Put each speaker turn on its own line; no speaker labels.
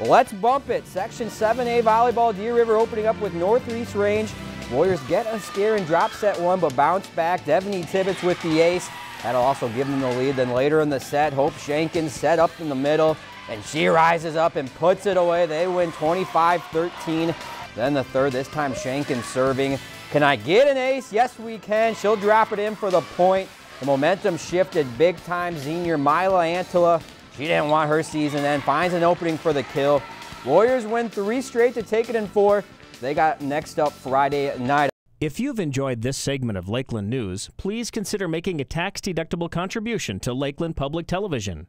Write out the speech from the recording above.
Let's bump it. Section 7A volleyball, Deer River opening up with Northeast Range. Warriors get a scare and drop set one, but bounce back. Devaney Tibbetts with the ace. That'll also give them the lead. Then later in the set, Hope Shankin set up in the middle, and she rises up and puts it away. They win 25-13. Then the third, this time Shankin serving. Can I get an ace? Yes, we can. She'll drop it in for the point. The momentum shifted big time. Senior Mila Antela, she didn't want her season then, finds an opening for the kill. Warriors win three straight to take it in four. They got next up Friday night.
If you've enjoyed this segment of Lakeland News, please consider making a tax-deductible contribution to Lakeland Public Television.